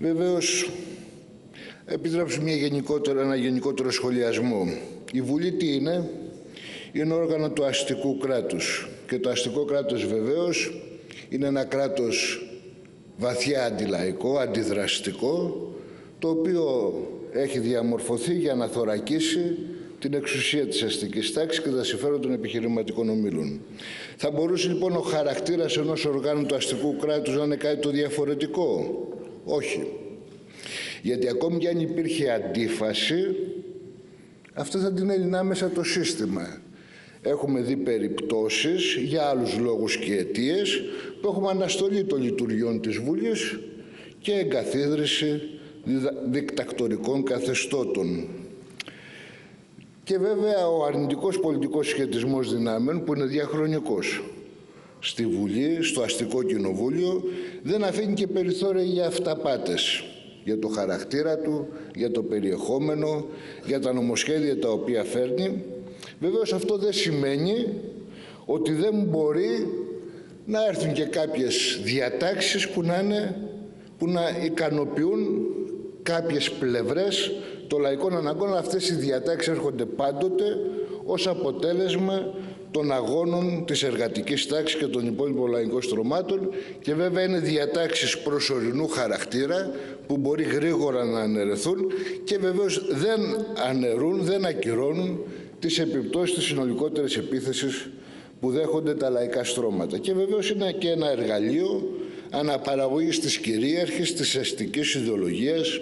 Βεβαίως, επιτρέψω μια γενικότερο, ένα γενικότερο σχολιασμό. Η Βουλή τι είναι, είναι όργανο του αστικού κράτους και το αστικό κράτος βεβαίως είναι ένα κράτος βαθιά αντιλαϊκό, αντιδραστικό, το οποίο έχει διαμορφωθεί για να θωρακίσει την εξουσία της αστικής τάξης και τα συμφέροντα των επιχειρηματικών ομίλων. Θα μπορούσε λοιπόν ο χαρακτήρας ενός οργάνου του αστικού κράτους να είναι κάτι το διαφορετικό; Όχι. Γιατί ακόμη και αν υπήρχε αντίφαση, αυτό θα την έλυνα μέσα το σύστημα. Έχουμε δει περιπτώσεις για άλλους λόγους και αιτίες που έχουμε αναστολή των λειτουργιών της Βουλής και εγκαθίδρυση δικτακτορικών καθεστώτων. Και βέβαια ο αρνητικός πολιτικός σχετισμός δυνάμεων που είναι διαχρονικός στη Βουλή, στο αστικό κοινοβούλιο, δεν αφήνει και περιθώρια για αυταπάτες για το χαρακτήρα του, για το περιεχόμενο, για τα νομοσχέδια τα οποία φέρνει. Βεβαίως αυτό δεν σημαίνει ότι δεν μπορεί να έρθουν και κάποιες διατάξεις που να, είναι, που να ικανοποιούν κάποιες πλευρές των λαϊκών αναγκών. Αυτές οι διατάξεις έρχονται πάντοτε ως αποτέλεσμα των αγώνων της εργατικής τάξης και των υπόλοιπων λαϊκών στρωμάτων και βέβαια είναι διατάξεις προσωρινού χαρακτήρα που μπορεί γρήγορα να αναιρεθούν και βεβαίως δεν αναιρούν, δεν ακυρώνουν τις επιπτώσεις της συνολικότερης επίθεσης που δέχονται τα λαϊκά στρώματα. Και βεβαίως είναι και ένα εργαλείο αναπαραγωγής της κυρίαρχης, της αστικής ιδεολογίας,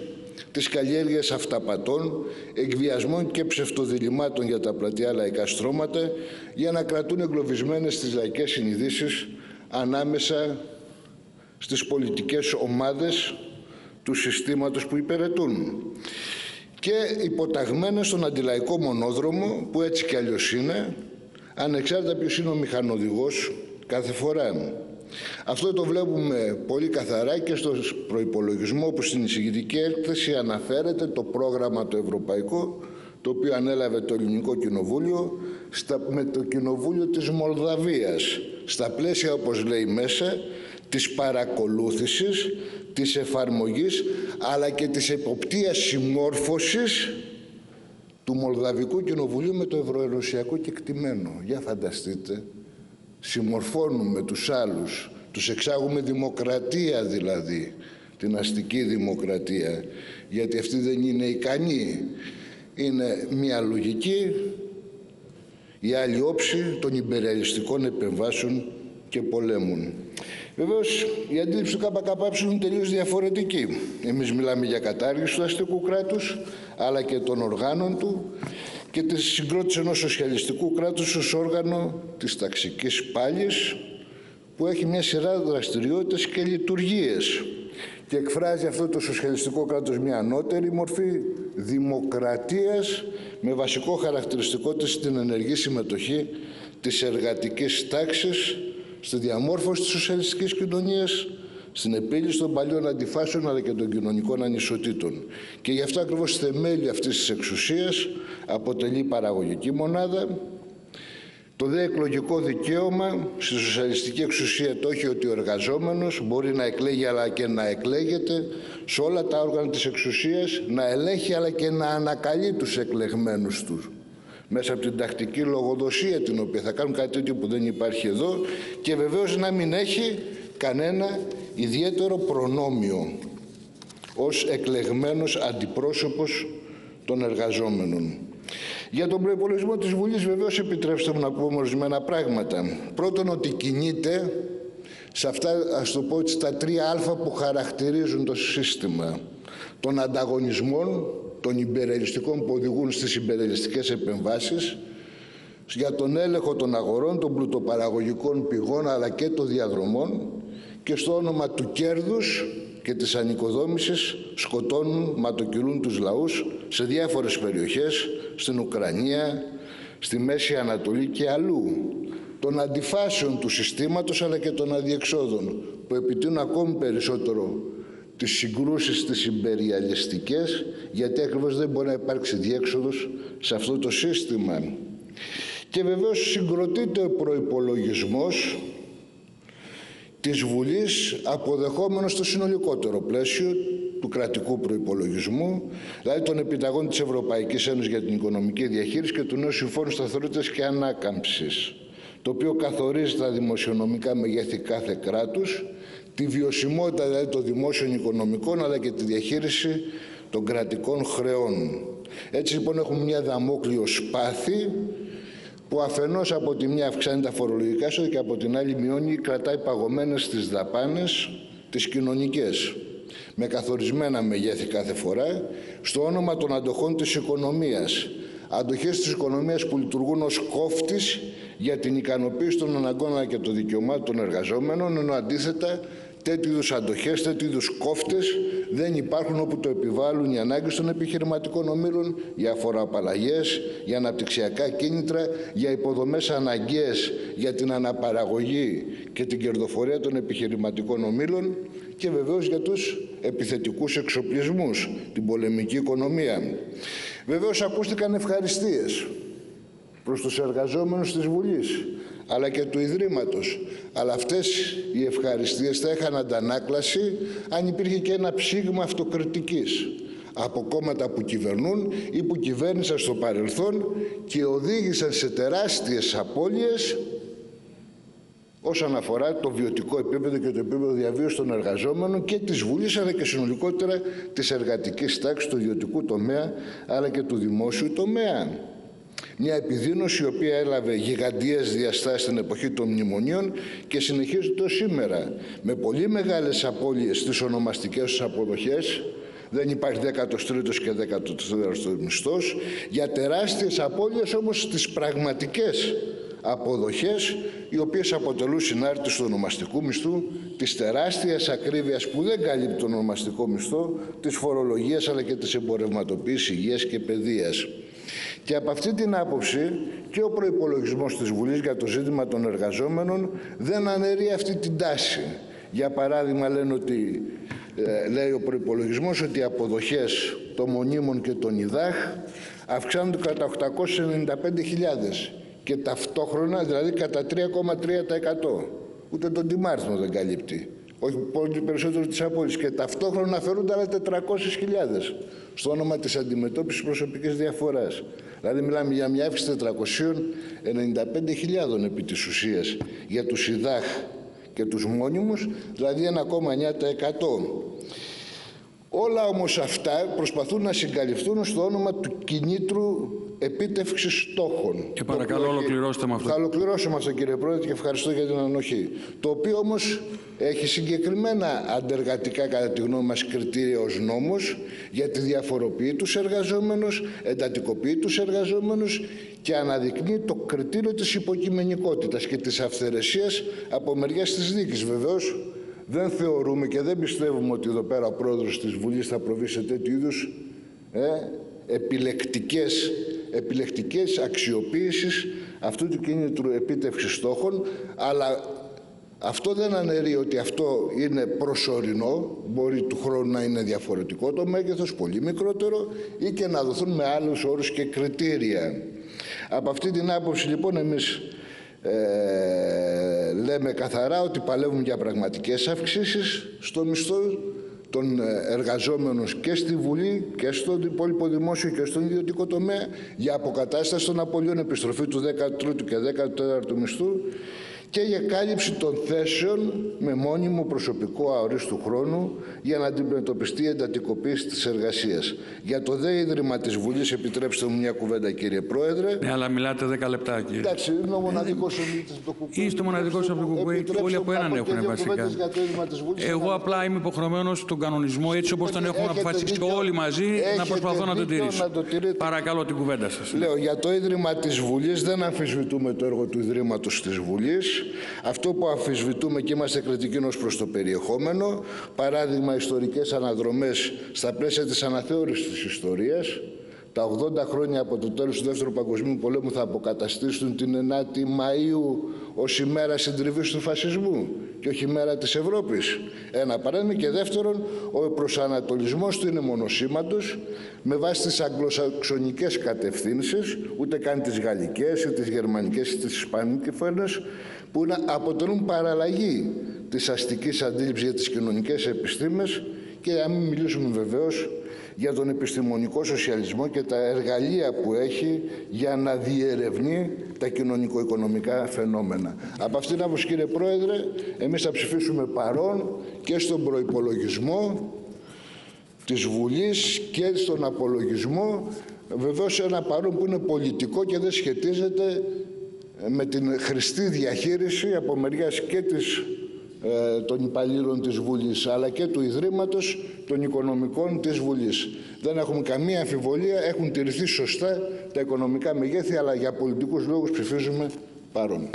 της καλλιέργειας αυταπατών, εκβιασμών και ψευτοδηλημάτων για τα πλατεία λαϊκά στρώματα για να κρατούν εγκλωβισμένες τις λαϊκές συνειδήσεις ανάμεσα στις πολιτικές ομάδες του συστήματος που υπηρετούν και υποταγμένες στον αντιλαϊκό μονόδρομο που έτσι κι αλλιώς είναι ανεξάρτητα ποιος είναι ο μηχανοδηγός κάθε φορά. Αυτό το βλέπουμε πολύ καθαρά και στο προϋπολογισμό που στην εισηγητική έκθεση αναφέρεται το πρόγραμμα το ευρωπαϊκό το οποίο ανέλαβε το Ελληνικό Κοινοβούλιο στα, με το Κοινοβούλιο της Μολδαβίας στα πλαίσια όπως λέει μέσα της παρακολούθησης, της εφαρμογής αλλά και της εποπτείας συμμόρφωσης του Μολδαβικού Κοινοβουλίου με το Ευρωενωσιακό κεκτημένο. Για φανταστείτε συμμορφώνουμε τους άλλους, τους εξάγουμε δημοκρατία δηλαδή, την αστική δημοκρατία, γιατί αυτή δεν είναι ικανή. Είναι μια λογική, η άλλη όψη των υπεραλιστικών επεμβάσεων και πολέμων. Βεβαίως, η αντίληψη του ΚΚΕ είναι τελείως διαφορετική. Εμείς μιλάμε για κατάργηση του αστικού κράτους, αλλά και των οργάνων του και τη συγκρότηση ενός σοσιαλιστικού κράτους ως όργανο της ταξικής πάλης που έχει μια σειρά δραστηριότητες και λειτουργίες. Και εκφράζει αυτό το σοσιαλιστικό κράτος μια ανώτερη μορφή δημοκρατίας με βασικό χαρακτηριστικό της την ενεργή συμμετοχή της εργατικής τάξης στη διαμόρφωση της σοσιαλιστικής κοινωνίας στην επίλυση των παλιών αντιφάσεων αλλά και των κοινωνικών ανισοτήτων. Και γι' αυτό ακριβώς θεμέλιο αυτής της εξουσίας αποτελεί παραγωγική μονάδα. Το δε εκλογικό δικαίωμα στη σοσιαλιστική εξουσία το έχει ότι ο εργαζόμενος μπορεί να εκλέγει αλλά και να εκλέγεται σε όλα τα όργανα της εξουσίας, να ελέγχει αλλά και να ανακαλεί τους εκλεγμένους τους μέσα από την τακτική λογοδοσία την οποία θα κάνουν κάτι τέτοιο που δεν υπάρχει εδώ και βεβαίως να μην έχει κανένα ιδιαίτερο προνόμιο ως εκλεγμένος αντιπρόσωπος των εργαζόμενων. Για τον προϋπολογισμό της Βουλής βεβαίως επιτρέψτε μου να πούμε ορισμένα πράγματα. Πρώτον ότι κινείται σε αυτά, ας το πω, στα τρία α που χαρακτηρίζουν το σύστημα των ανταγωνισμών, των υπερελιστικών που οδηγούν στις υπερελιστικές επεμβάσεις, για τον έλεγχο των αγορών, των πλουτοπαραγωγικών πηγών αλλά και των διαδρομών και στο όνομα του κέρδους και της ανοικοδόμησης σκοτώνουν, ματοκυλούν τους λαούς σε διάφορες περιοχές, στην Ουκρανία, στη Μέση Ανατολή και αλλού των αντιφάσεων του συστήματος αλλά και των αδιεξόδων που επιτείνουν ακόμη περισσότερο τις συγκρούσεις τις υπεριαλιστικές γιατί ακριβώς δεν μπορεί να υπάρξει διέξοδος σε αυτό το σύστημα. Και βεβαίως συγκροτείται ο προϋπολογισμός της Βουλής αποδεχόμενος στο συνολικότερο πλαίσιο του κρατικού προϋπολογισμού, δηλαδή των επιταγών της Ευρωπαϊκής Ένωσης για την οικονομική διαχείριση και του νέου Συμφώνου Σταθερότητας και Ανάκαμψης, το οποίο καθορίζει τα δημοσιονομικά μεγέθη κάθε κράτους, τη βιωσιμότητα δηλαδή των δημόσιων οικονομικών, αλλά και τη διαχείριση των κρατικών χρεών. Έτσι λοιπόν έχουμε μια δαμόκλειο σπάθη που αφενός από τη μια αυξάνει τα φορολογικά έσοδα και από την άλλη μειώνει κρατάει παγωμένες τις δαπάνες τις κοινωνικές. Με καθορισμένα μεγέθη κάθε φορά στο όνομα των αντοχών της οικονομίας. Αντοχές της οικονομίας που λειτουργούν ως κόφτης για την ικανοποίηση των αναγκών και των δικαιωμάτων των εργαζόμενων ενώ αντίθετα τέτοιου είδους αντοχές, τέτοιου είδους κόφτες δεν υπάρχουν όπου το επιβάλλουν οι ανάγκες των επιχειρηματικών ομίλων για φοροαπαλλαγές, για αναπτυξιακά κίνητρα, για υποδομές αναγκαίες για την αναπαραγωγή και την κερδοφορία των επιχειρηματικών ομίλων και βεβαίως για τους επιθετικούς εξοπλισμούς, την πολεμική οικονομία. Βεβαίως ακούστηκαν ευχαριστίες προς τους εργαζόμενους της Βουλής αλλά και του Ιδρύματος. Αλλά αυτές οι ευχαριστίες θα είχαν αντανάκλαση αν υπήρχε και ένα ψήγμα αυτοκριτικής από κόμματα που κυβερνούν ή που κυβέρνησαν στο παρελθόν και οδήγησαν σε τεράστιες απώλειες όσον αφορά το βιωτικό επίπεδο και το επίπεδο διαβίωσης των εργαζόμενων και της Βουλής αλλά και συνολικότερα της εργατικής τάξης, του ιδιωτικού τομέα αλλά και του δημόσιου τομέα. Μια επιδείνωση η οποία έλαβε γιγαντιές διαστάσεις στην εποχή των μνημονίων και συνεχίζεται το σήμερα με πολύ μεγάλες απώλειες στις ονομαστικές τους αποδοχές δεν υπάρχει 13ος και 14ος μισθός για τεράστιες απώλειες όμως στις πραγματικές αποδοχές οι οποίες αποτελούν συνάρτηση του ονομαστικού μισθού της τεράστιας ακρίβειας που δεν καλύπτει τον ονομαστικό μισθό της φορολογίας αλλά και της εμπορευματοποίησης υγείας και παιδείας. Και από αυτή την άποψη και ο προϋπολογισμός της Βουλής για το ζήτημα των εργαζόμενων δεν αναιρεί αυτή την τάση. Για παράδειγμα λένε ότι, ε, λέει ο προϋπολογισμός ότι οι αποδοχές των μονίμων και των ΙΔΑΧ αυξάνονται κατά 895.000 και ταυτόχρονα δηλαδή κατά 3,3%. Ούτε τον τιμάριθμο δεν καλύπτει. Όχι πολύ περισσότερο τις απόλυσεις. Και ταυτόχρονα αφαιρούνται άλλα 400.000 στο όνομα της αντιμετώπισης προσωπικής διαφοράς. Δηλαδή μιλάμε για μια αύξηση 495.000 επί της ουσίας για τους ΙΔΑΧ και τους μόνιμους, δηλαδή 1,9%. Όλα όμως αυτά προσπαθούν να συγκαλυφθούν στο όνομα του κινήτρου επίτευξης στόχων. Και παρακαλώ ολοκληρώστε με αυτό. Θα ολοκληρώσω με αυτό κύριε Πρόεδρε και ευχαριστώ για την ανοχή. Το οποίο όμως έχει συγκεκριμένα αντεργατικά κατά τη γνώμη μας κριτήρια ως νόμος γιατί διαφοροποιεί τους εργαζόμενους, εντατικοποιεί τους εργαζόμενους και αναδεικνύει το κριτήριο της υποκειμενικότητας και της αυθαιρεσίας από μεριάς της δίκης. Βεβαίως δεν θεωρούμε και δεν πιστεύουμε ότι εδώ πέρα ο πρόεδρος της Βουλής θα προβεί σε τέτοιου είδους ε, επιλεκτικές, επιλεκτικές αξιοποίησεις αυτού του κίνητρου επίτευξης στόχων, αλλά αυτό δεν αναιρεί ότι αυτό είναι προσωρινό, μπορεί του χρόνου να είναι διαφορετικό το μέγεθος, πολύ μικρότερο ή και να δοθούν με άλλους όρους και κριτήρια. Από αυτή την άποψη λοιπόν εμείς ε, λέμε καθαρά ότι παλεύουμε για πραγματικές αυξήσεις στο μισθό των ε, εργαζόμενων και στη Βουλή και στον υπόλοιπο δημόσιο και στον ιδιωτικό τομέα για αποκατάσταση των απολύων επιστροφή του 13ου και 14ου μισθού και για κάλυψη των θέσεων με μόνιμο προσωπικό αορίστου χρόνου για να αντιμετωπιστεί η εντατικοποίηση της εργασίας. Για το ΔΕ Ίδρυμα της Βουλής, επιτρέψτε μου μια κουβέντα κύριε Πρόεδρε. Ναι, αλλά μιλάτε 10 λεπτά κύριε. Εντάξει, είναι ο μοναδικός ομιλητής από το ΚΟΚΟΥ. Είστε ο μοναδικός από το ΚΟΚΟΥ, όλοι από έναν έχουν βασικά. Εγώ απλά είμαι υποχρεωμένος στον κανονισμό έτσι όπως τον έχουμε αποφασίσει όλοι μαζί να προσπαθώ να τον τηρήσω. Παρακαλώ την κουβέντα σας. Λέω, για το Ίδρυμα της Βουλής δεν αμφισβητούμε το έργο του Ιδρύματος της Βουλής. Αυτό που αμφισβητούμε και είμαστε κριτικοί ως προς το περιεχόμενο, παράδειγμα ιστορικές αναδρομές στα πλαίσια της αναθεώρησης της ιστορίας, τα 80 χρόνια από το τέλος του Δεύτερου Παγκοσμίου Πολέμου θα αποκαταστήσουν την 9η Μαΐου ως ημέρα συντριβής του φασισμού και όχι ημέρα της Ευρώπης. Ένα παράδειγμα και δεύτερον, ο προσανατολισμός του είναι μονοσήματος με βάση τις αγγλοσαξονικές κατευθύνσεις, ούτε καν τις γαλλικές, τις γερμανικές, τις ισπανικές που να αποτελούν παραλλαγή της αστικής αντίληψης για τις κοινωνικές επιστήμες και να μην μιλήσουμε βεβαίως για τον επιστημονικό σοσιαλισμό και τα εργαλεία που έχει για να διερευνεί τα κοινωνικο-οικονομικά φαινόμενα. Από αυτήν την άποψη κύριε Πρόεδρε, εμείς θα ψηφίσουμε παρόν και στον προϋπολογισμό της Βουλής και στον απολογισμό βεβαίως ένα παρόν που είναι πολιτικό και δεν σχετίζεται με την χρηστή διαχείριση από μεριάς και της ε, των υπαλλήλων της Βουλής αλλά και του Ιδρύματος των Οικονομικών της Βουλής. Δεν έχουμε καμία αμφιβολία, έχουν τηρηθεί σωστά τα οικονομικά μεγέθη αλλά για πολιτικούς λόγους ψηφίζουμε παρόν.